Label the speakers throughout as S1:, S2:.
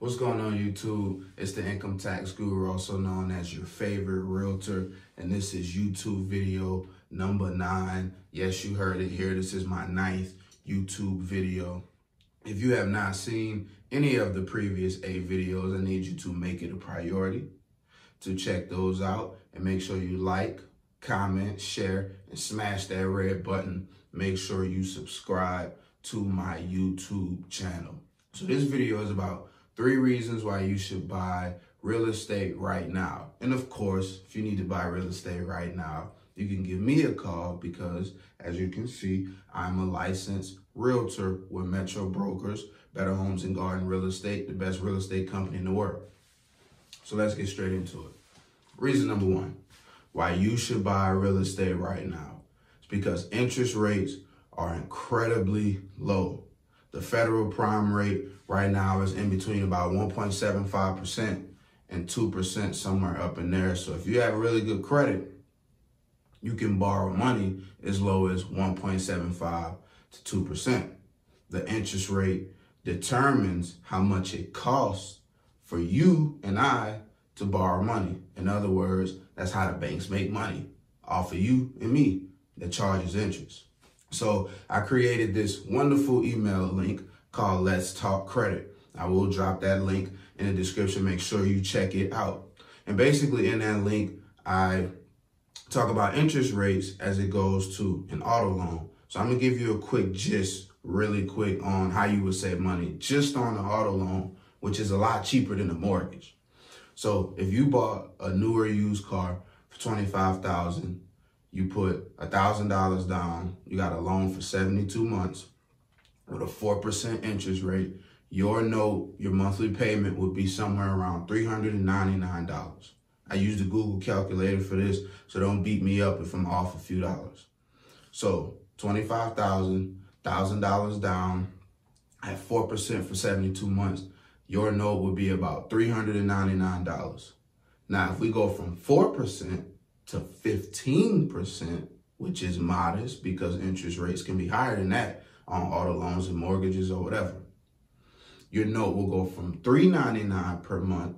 S1: What's going on YouTube? It's the Income Tax Guru, also known as your favorite realtor. And this is YouTube video number nine. Yes, you heard it here. This is my ninth YouTube video. If you have not seen any of the previous eight videos, I need you to make it a priority to check those out and make sure you like, comment, share, and smash that red button. Make sure you subscribe to my YouTube channel. So this video is about three reasons why you should buy real estate right now. And of course, if you need to buy real estate right now, you can give me a call because as you can see, I'm a licensed realtor with Metro Brokers, Better Homes and Garden Real Estate, the best real estate company in the world. So let's get straight into it. Reason number one, why you should buy real estate right now is because interest rates are incredibly low. The federal prime rate right now is in between about 1.75% and 2%, somewhere up in there. So if you have really good credit, you can borrow money as low as 1.75 to 2%. The interest rate determines how much it costs for you and I to borrow money. In other words, that's how the banks make money off of you and me that charges interest. So I created this wonderful email link called Let's Talk Credit. I will drop that link in the description. Make sure you check it out. And basically in that link, I talk about interest rates as it goes to an auto loan. So I'm gonna give you a quick gist really quick on how you would save money just on the auto loan, which is a lot cheaper than a mortgage. So if you bought a newer used car for 25,000, you put a thousand dollars down, you got a loan for 72 months with a 4% interest rate, your note, your monthly payment would be somewhere around $399. I use the Google calculator for this, so don't beat me up if I'm off a few dollars. So $25,000, $1,000 down at 4% for 72 months, your note would be about $399. Now, if we go from 4% to 15%, which is modest because interest rates can be higher than that on auto loans and mortgages or whatever. Your note will go from 399 per month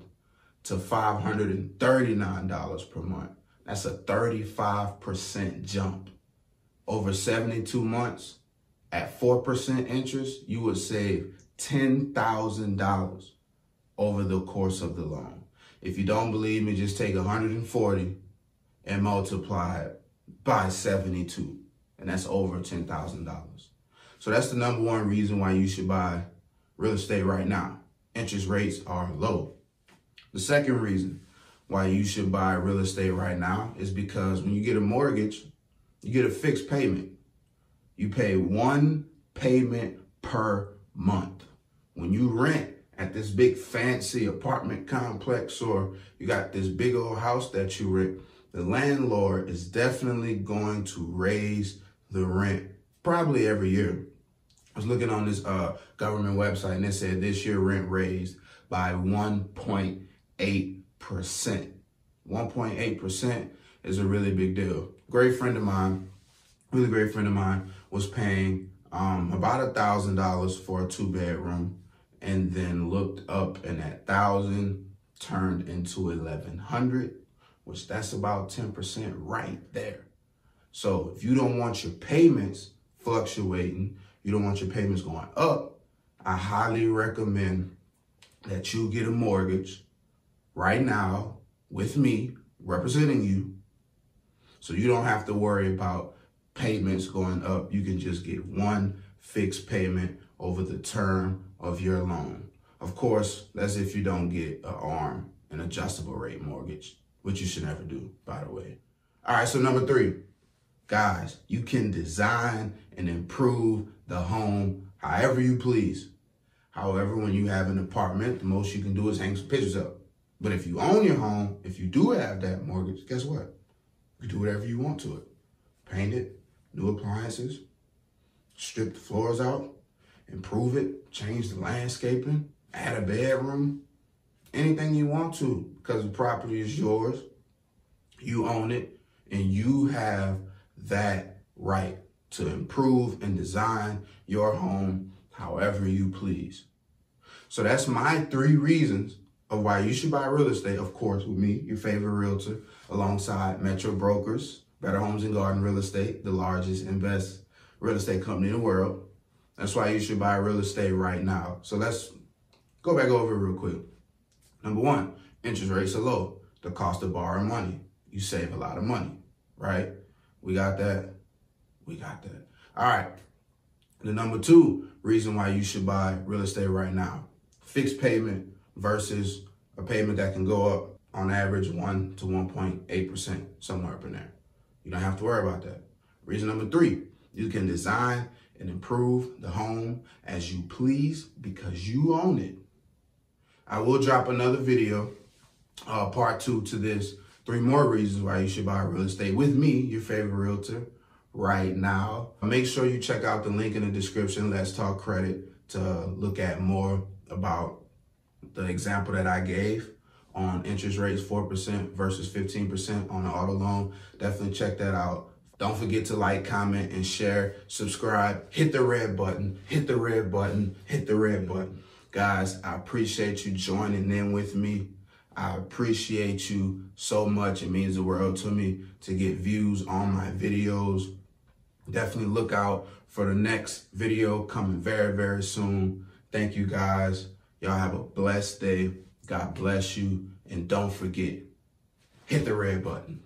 S1: to $539 per month. That's a 35% jump. Over 72 months at 4% interest, you would save $10,000 over the course of the loan. If you don't believe me, just take 140 and multiply it by 72. And that's over $10,000. So that's the number one reason why you should buy real estate right now. Interest rates are low. The second reason why you should buy real estate right now is because when you get a mortgage, you get a fixed payment. You pay one payment per month. When you rent at this big fancy apartment complex or you got this big old house that you rent, the landlord is definitely going to raise the rent probably every year. I was looking on this uh, government website and it said this year rent raised by 1.8%. 1.8% is a really big deal. Great friend of mine, really great friend of mine, was paying um, about a thousand dollars for a two bedroom and then looked up and that thousand turned into 1100 which that's about 10% right there. So if you don't want your payments fluctuating, you don't want your payments going up, I highly recommend that you get a mortgage right now with me representing you so you don't have to worry about payments going up. You can just get one fixed payment over the term of your loan. Of course, that's if you don't get an ARM, an adjustable rate mortgage which you should never do, by the way. All right, so number three, guys, you can design and improve the home however you please. However, when you have an apartment, the most you can do is hang some pictures up. But if you own your home, if you do have that mortgage, guess what? You can do whatever you want to it. Paint it, new appliances, strip the floors out, improve it, change the landscaping, add a bedroom, anything you want to because the property is yours. You own it and you have that right to improve and design your home however you please. So that's my three reasons of why you should buy real estate. Of course, with me, your favorite realtor, alongside Metro Brokers, Better Homes and Garden Real Estate, the largest and best real estate company in the world. That's why you should buy real estate right now. So let's go back over real quick. Number one, interest rates are low. The cost of borrowing money, you save a lot of money, right? We got that. We got that. All right. The number two reason why you should buy real estate right now fixed payment versus a payment that can go up on average 1 to 1.8%, somewhere up in there. You don't have to worry about that. Reason number three, you can design and improve the home as you please because you own it. I will drop another video, uh, part two to this. Three more reasons why you should buy real estate with me, your favorite realtor, right now. Make sure you check out the link in the description, Let's Talk Credit, to look at more about the example that I gave on interest rates, 4% versus 15% on the auto loan. Definitely check that out. Don't forget to like, comment, and share. Subscribe. Hit the red button. Hit the red button. Hit the red button. Guys, I appreciate you joining in with me. I appreciate you so much. It means the world to me to get views on my videos. Definitely look out for the next video coming very, very soon. Thank you guys. Y'all have a blessed day. God bless you. And don't forget, hit the red button.